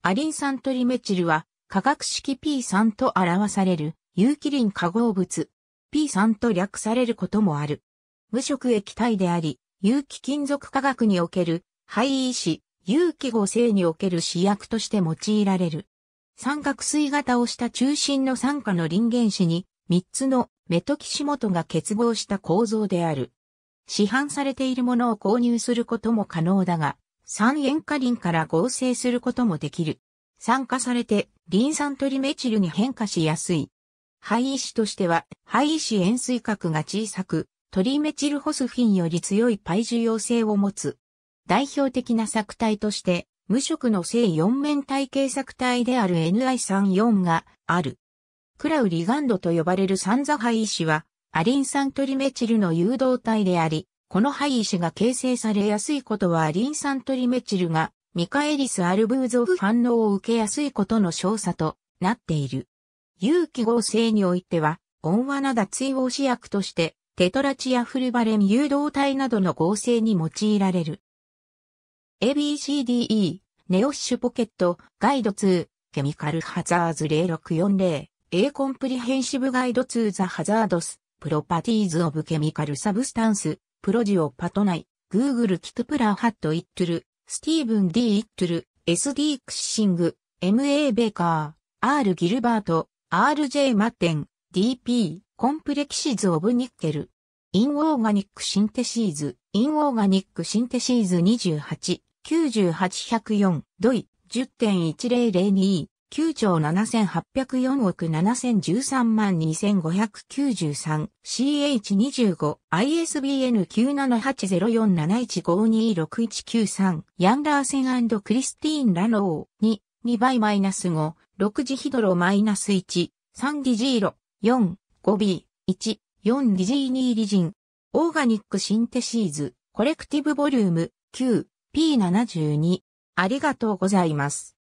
アリン酸トリメチルは化学式 P 酸と表される有機リン化合物 P 酸と略されることもある。無色液体であり、有機金属化学における廃位子、有機合成における試薬として用いられる。三角錐型をした中心の酸化のリン原子に3つのメトキシモトが結合した構造である。市販されているものを購入することも可能だが、酸塩化リンから合成することもできる。酸化されてリン酸トリメチルに変化しやすい。廃位子としては、廃位子塩水核が小さく、トリメチルホスフィンより強いパイ受容性を持つ。代表的な作体として、無色の正四面体系作体である Ni34 がある。クラウリガンドと呼ばれる酸座廃子は、アリン酸トリメチルの誘導体であり、この廃子が形成されやすいことはリン酸トリメチルがミカエリス・アルブーゾフ反応を受けやすいことの少佐となっている。有機合成においては、温和な脱硫黄試薬として、テトラチアフルバレン誘導体などの合成に用いられる。ABCDE、ネオッシュポケット、ガイド2、ケミカルハザーズ0640、A コンプリヘンシブガイド2ザハザードス、プロパティーズオブケミカルサブスタンス、プロジオパトナイ、Google キトプラハットイットル、スティーブン D イットル、SD クッシング、MA ベーカー、R ギルバート、RJ マッテン、DP、コンプレキシズオブニッケル。インオーガニックシンテシーズ、インオーガニックシンテシーズ28、98104、ドイ、10.1002、9兆7804億7013万2593 CH25 ISBN 9780471526193ヤンラーセンクリスティーン・ラノー2 2倍マイナス5 6ジヒドロマイナス1 3ディジーロ。4 5B 1 4ディジーニーリジン。オーガニックシンテシーズ。コレクティブボリューム。9 P72 ありがとうございます。